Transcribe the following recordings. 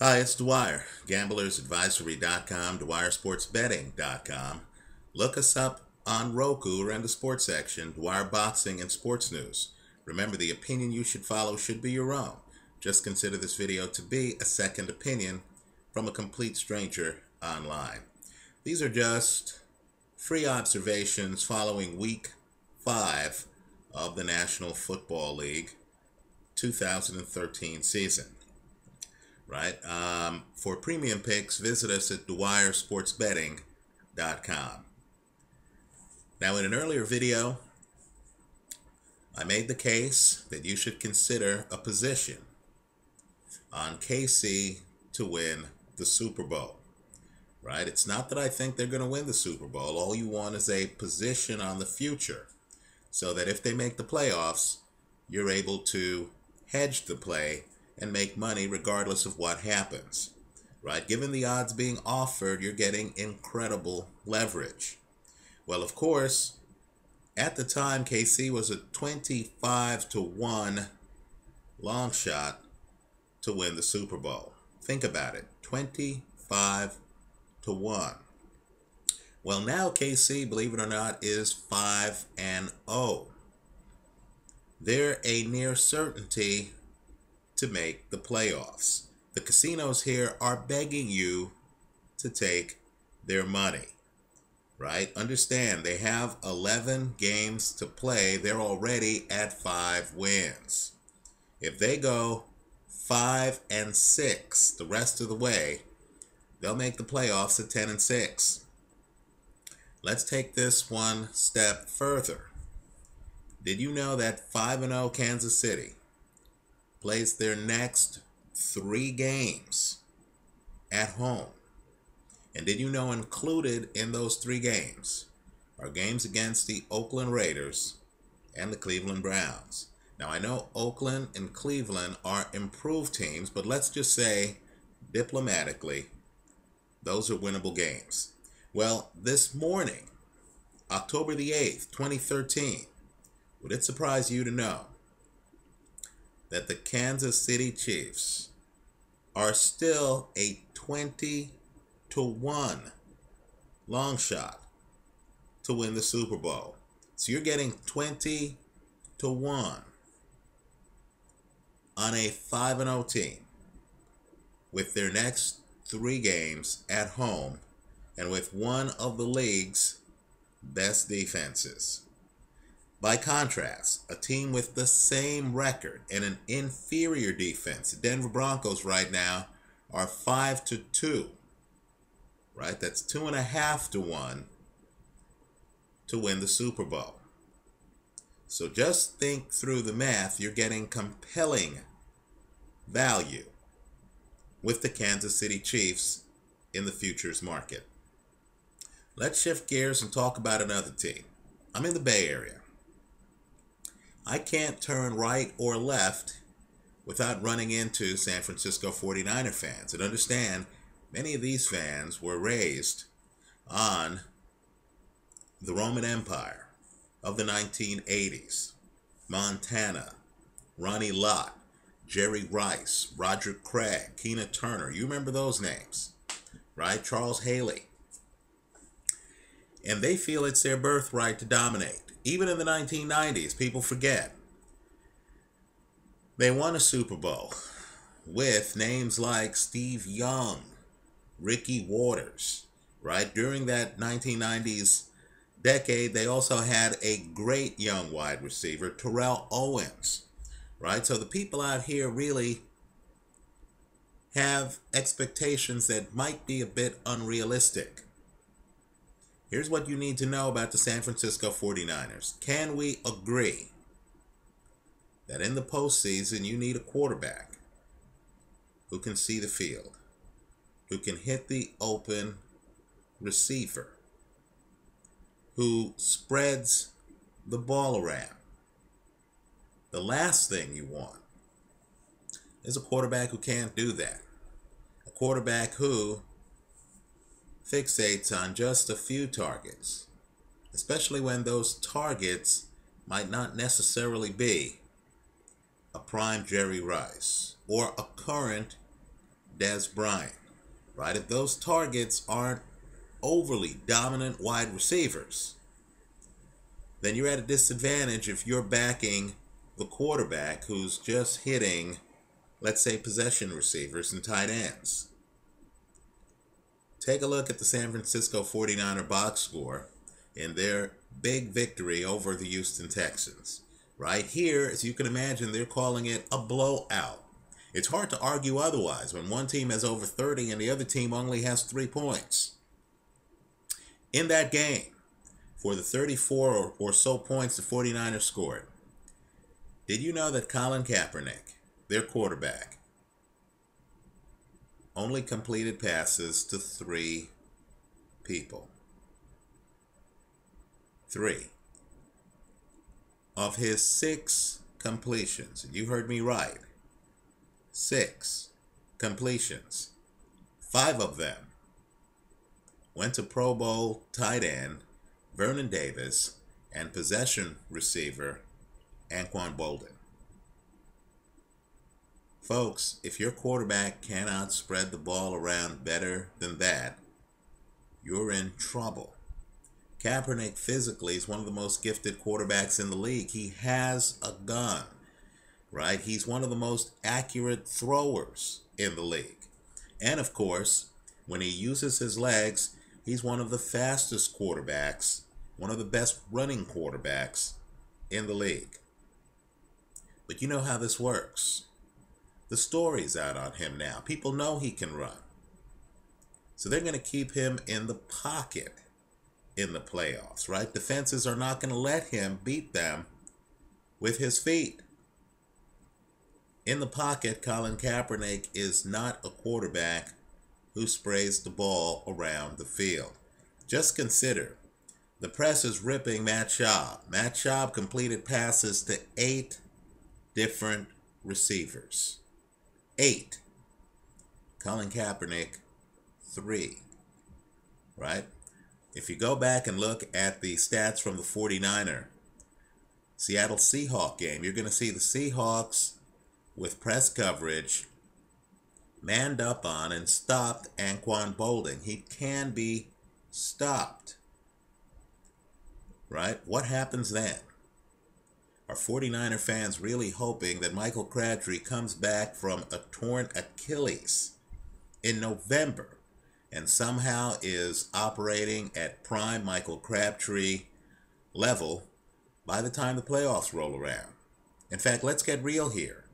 Hi, it's Dwyer, gamblersadvisory.com, dwyersportsbetting.com. Look us up on Roku or in the sports section, Dwyer Boxing and Sports News. Remember, the opinion you should follow should be your own. Just consider this video to be a second opinion from a complete stranger online. These are just free observations following week five of the National Football League 2013 season right? Um, for premium picks, visit us at dwyersportsbetting.com. Now, in an earlier video, I made the case that you should consider a position on KC to win the Super Bowl, right? It's not that I think they're going to win the Super Bowl. All you want is a position on the future so that if they make the playoffs, you're able to hedge the play and make money regardless of what happens. Right? Given the odds being offered, you're getting incredible leverage. Well, of course, at the time, KC was a 25 to 1 long shot to win the Super Bowl. Think about it 25 to 1. Well, now KC, believe it or not, is 5 and 0. They're a near certainty to make the playoffs. The casinos here are begging you to take their money, right? Understand they have 11 games to play. They're already at five wins. If they go five and six the rest of the way, they'll make the playoffs at 10 and 6. Let's take this one step further. Did you know that 5 and 0 Kansas City plays their next three games at home. And did you know included in those three games are games against the Oakland Raiders and the Cleveland Browns? Now, I know Oakland and Cleveland are improved teams, but let's just say diplomatically, those are winnable games. Well, this morning, October the 8th, 2013, would it surprise you to know that the Kansas City Chiefs are still a 20 to 1 long shot to win the Super Bowl. So you're getting 20 to 1 on a 5 0 team with their next three games at home and with one of the league's best defenses. By contrast, a team with the same record and an inferior defense, the Denver Broncos right now are five to two. Right? That's two and a half to one to win the Super Bowl. So just think through the math. You're getting compelling value with the Kansas City Chiefs in the futures market. Let's shift gears and talk about another team. I'm in the Bay Area. I can't turn right or left without running into San Francisco 49er fans. And understand, many of these fans were raised on the Roman Empire of the 1980s. Montana, Ronnie Lott, Jerry Rice, Roger Craig, Keena Turner. You remember those names, right? Charles Haley. And they feel it's their birthright to dominate. Even in the 1990s, people forget. They won a Super Bowl with names like Steve Young, Ricky Watters, right? During that 1990s decade, they also had a great young wide receiver, Terrell Owens, right? So the people out here really have expectations that might be a bit unrealistic. Here's what you need to know about the San Francisco 49ers. Can we agree that in the postseason you need a quarterback who can see the field, who can hit the open receiver, who spreads the ball around? The last thing you want is a quarterback who can't do that. A quarterback who fixates on just a few targets, especially when those targets might not necessarily be a prime Jerry Rice or a current Dez Bryant, right? If those targets aren't overly dominant wide receivers, then you're at a disadvantage if you're backing the quarterback who's just hitting, let's say, possession receivers and tight ends. Take a look at the San Francisco 49er box score in their big victory over the Houston Texans. Right here, as you can imagine, they're calling it a blowout. It's hard to argue otherwise when one team has over 30 and the other team only has three points. In that game, for the 34 or, so points the 49ers scored, did you know that Colin Kaepernick, their quarterback, only completed passes to three people? Three. Of his six completions, you heard me right, six completions, five of them went to Pro Bowl tight end Vernon Davis and possession receiver Anquan Boldin. Folks, if your quarterback cannot spread the ball around better than that, you're in trouble. Kaepernick physically is one of the most gifted quarterbacks in the league. He has a gun, right? He's one of the most accurate throwers in the league. And of course, when he uses his legs, he's one of the fastest quarterbacks, one of the best running quarterbacks in the league. But you know how this works. The story's out on him now. People know he can run. So they're going to keep him in the pocket in the playoffs, right? Defenses are not going to let him beat them with his feet. In the pocket, Colin Kaepernick is not a quarterback who sprays the ball around the field. Just consider the press is ripping Matt Schaub. Matt Schaub completed passes to eight different receivers. Eight. Colin Kaepernick, three. Right? If you go back and look at the stats from the 49er Seattle Seahawk game, you're going to see the Seahawks with press coverage manned up on and stopped Anquan Boldin. He can be stopped. Right? What happens then? Are 49er fans really hoping that Michael Crabtree comes back from a torn Achilles in November and somehow is operating at prime Michael Crabtree level by the time the playoffs roll around. In fact, let's get real here.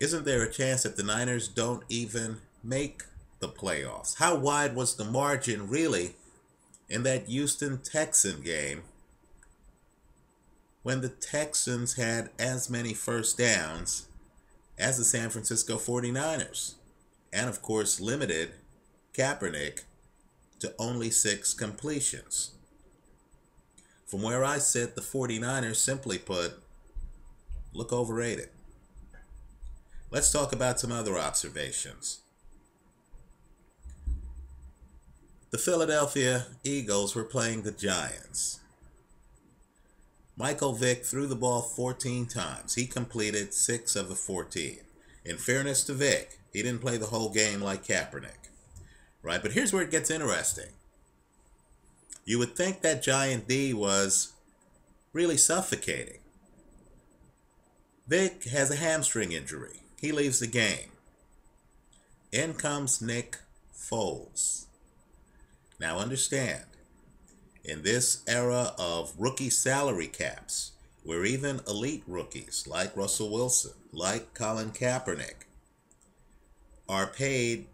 Isn't there a chance that the Niners don't even make the playoffs? How wide was the margin really in that Houston Texan game when the Texans had as many first downs as the San Francisco 49ers? and of course limited Kaepernick to only six completions. From where I sit, the 49ers, simply put, look overrated. Let's talk about some other observations. The Philadelphia Eagles were playing the Giants. Michael Vick threw the ball 14 times. He completed six of the 14. In fairness to Vick, he didn't play the whole game like Kaepernick. Right? But here's where it gets interesting. You would think that Giant D was really suffocating. Vick has a hamstring injury. He leaves the game. In comes Nick Foles. Now understand, in this era of rookie salary caps, where even elite rookies like Russell Wilson, like Colin Kaepernick, are paid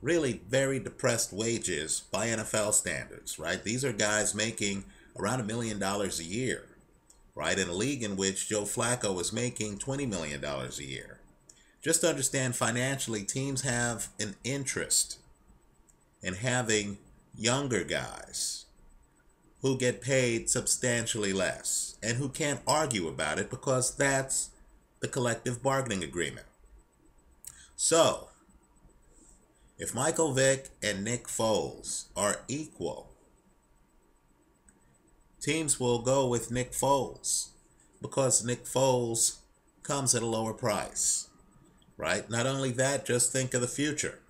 really very depressed wages by NFL standards, right? These are guys making around a million dollars a year, right? In a league in which Joe Flacco is making $20 million a year. Just to understand financially, teams have an interest in having younger guys who get paid substantially less and who can't argue about it because that's the collective bargaining agreement. So, if Michael Vick and Nick Foles are equal, teams will go with Nick Foles because Nick Foles comes at a lower price. right? Not only that, just think of the future.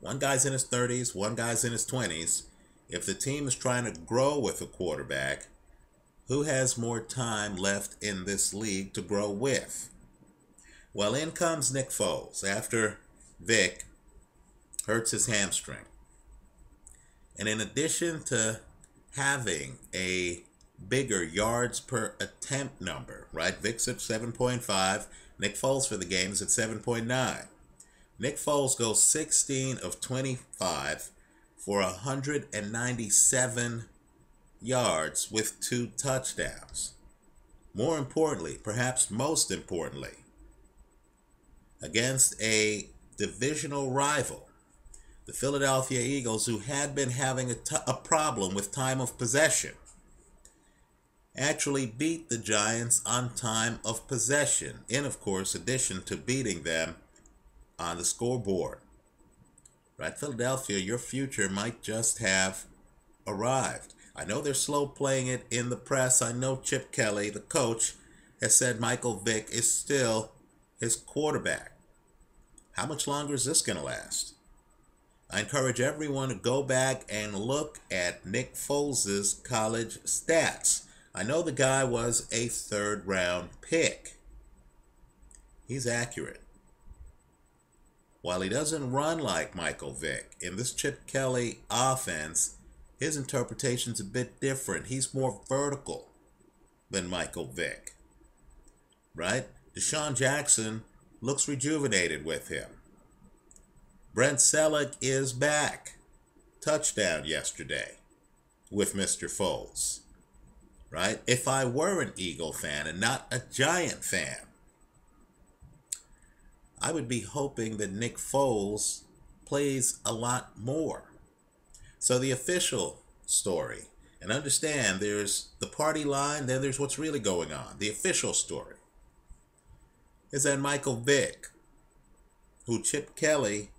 One guy's in his 30s, one guy's in his 20s. If the team is trying to grow with a quarterback, who has more time left in this league to grow with? Well, in comes Nick Foles after Vick hurts his hamstring. And in addition to having a bigger yards per attempt number, right? Vick's at 7.5. Nick Foles for the game is at 7.9. Nick Foles goes 16 of 25 for 197 yards with two touchdowns. More importantly, perhaps most importantly, against a divisional rival, the Philadelphia Eagles, who had been having a, a problem with time of possession, actually beat the Giants on time of possession, in, of course, addition to beating them on the scoreboard. Right, Philadelphia, your future might just have arrived. I know they're slow playing it in the press. I know Chip Kelly, the coach, has said Michael Vick is still his quarterback. How much longer is this going to last? I encourage everyone to go back and look at Nick Foles' college stats. I know the guy was a third round pick. He's accurate. While he doesn't run like Michael Vick, in this Chip Kelly offense, his interpretation's a bit different. He's more vertical than Michael Vick. Right? DeSean Jackson looks rejuvenated with him. Brent Celek is back. Touchdown yesterday with Mr. Foles right? If I were an Eagle fan and not a Giant fan, I would be hoping that Nick Foles plays a lot more. So the official story, and understand there's the party line, then there's what's really going on. The official story is that Michael Vick, who Chip Kelly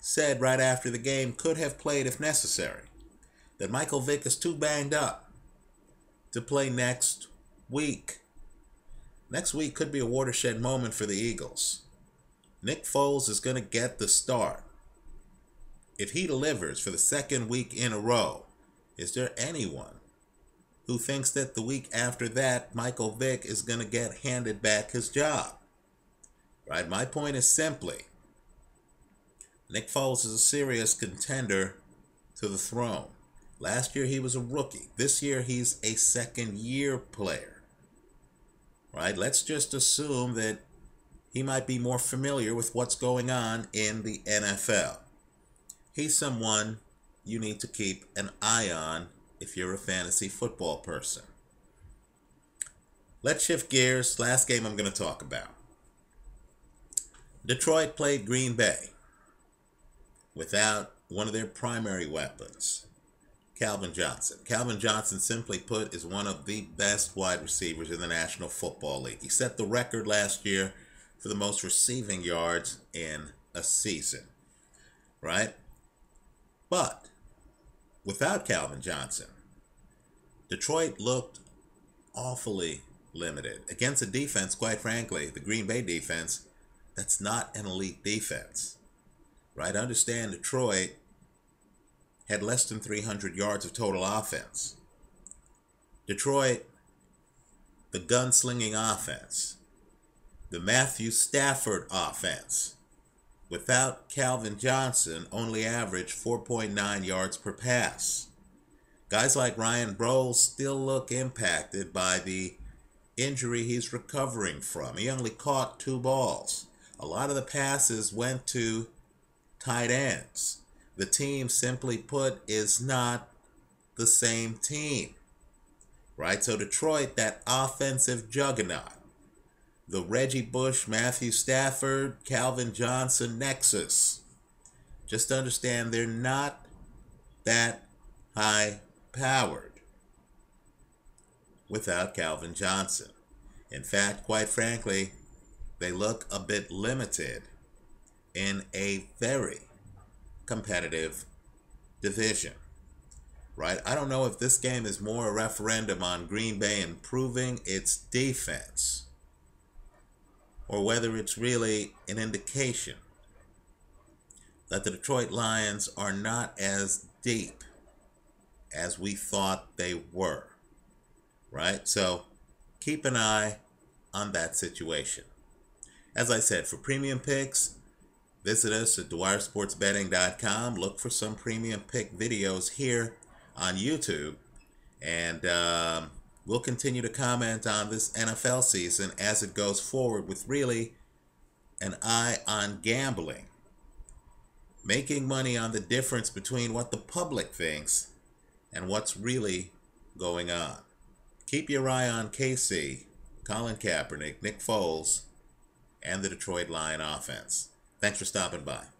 said right after the game could have played if necessary, that Michael Vick is too banged up to play next week. Next week could be a watershed moment for the Eagles. Nick Foles is going to get the start. If he delivers for the second week in a row, is there anyone who thinks that the week after that, Michael Vick is going to get handed back his job? Right? My point is simply Nick Foles is a serious contender to the throne. Last year he was a rookie. This year he's a second year player. Right? Let's just assume that he might be more familiar with what's going on in the NFL. He's someone you need to keep an eye on if you're a fantasy football person. Let's shift gears. Last game I'm going to talk about. Detroit played Green Bay without one of their primary weapons. Calvin Johnson. Calvin Johnson, simply put, is one of the best wide receivers in the National Football League. He set the record last year for the most receiving yards in a season, right? But without Calvin Johnson, Detroit looked awfully limited against a defense, quite frankly, the Green Bay defense, that's not an elite defense, right? Understand Detroit had less than 300 yards of total offense. Detroit, the gunslinging offense, the Matthew Stafford offense, without Calvin Johnson, only averaged 4.9 yards per pass. Guys like Ryan Broyles still look impacted by the injury he's recovering from. He only caught two balls. A lot of the passes went to tight ends. The team, simply put, is not the same team. Right? So Detroit, that offensive juggernaut, the Reggie Bush, Matthew Stafford, Calvin Johnson nexus. Just understand they're not that high powered without Calvin Johnson. In fact, quite frankly, they look a bit limited in a very competitive division. Right? I don't know if this game is more a referendum on Green Bay improving its defense or whether it's really an indication that the Detroit Lions are not as deep as we thought they were. Right? So keep an eye on that situation. As I said, for premium picks, visit us at dwyersportsbetting.com. Look for some premium pick videos here on YouTube. And um, we'll continue to comment on this NFL season as it goes forward with really an eye on gambling. Making money on the difference between what the public thinks and what's really going on. Keep your eye on KC, Colin Kaepernick, Nick Foles, and the Detroit Lion offense. Thanks for stopping by.